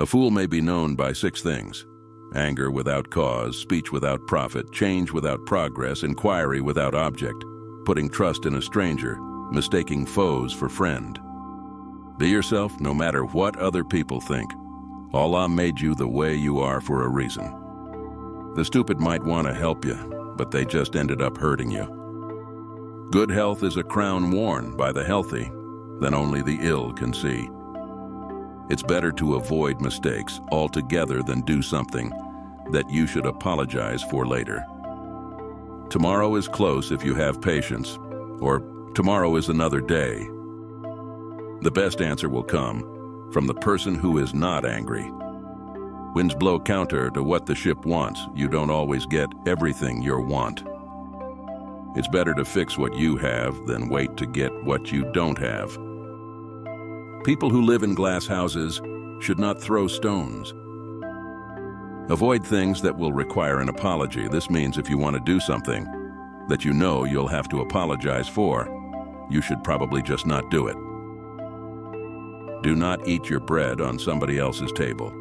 A fool may be known by six things anger without cause, speech without profit, change without progress, inquiry without object, putting trust in a stranger, mistaking foes for friend. Be yourself no matter what other people think. Allah made you the way you are for a reason. The stupid might want to help you, but they just ended up hurting you. Good health is a crown worn by the healthy that only the ill can see. It's better to avoid mistakes altogether than do something that you should apologize for later. Tomorrow is close if you have patience, or tomorrow is another day. The best answer will come from the person who is not angry. Winds blow counter to what the ship wants. You don't always get everything you want. It's better to fix what you have than wait to get what you don't have. People who live in glass houses should not throw stones. Avoid things that will require an apology. This means if you want to do something that you know you'll have to apologize for, you should probably just not do it. Do not eat your bread on somebody else's table.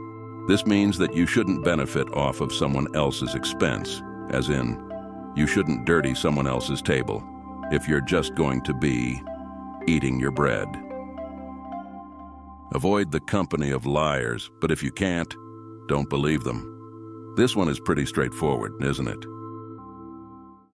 This means that you shouldn't benefit off of someone else's expense, as in, you shouldn't dirty someone else's table if you're just going to be eating your bread. Avoid the company of liars, but if you can't, don't believe them. This one is pretty straightforward, isn't it?